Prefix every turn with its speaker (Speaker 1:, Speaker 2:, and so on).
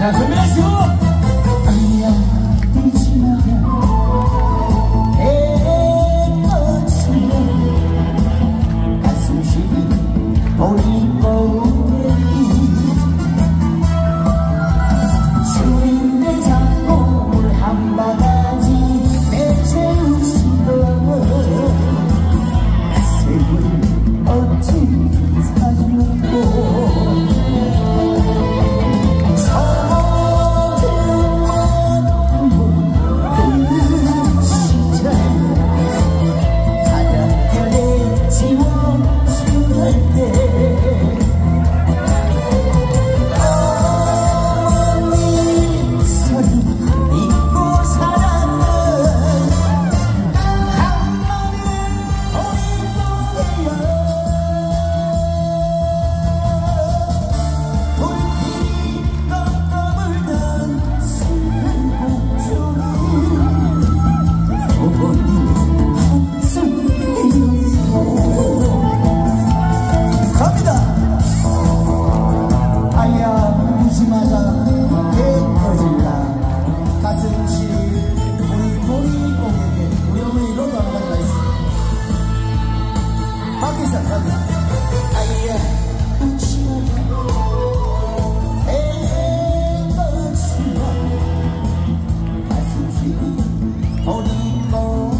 Speaker 1: That's amazing. 好，你好。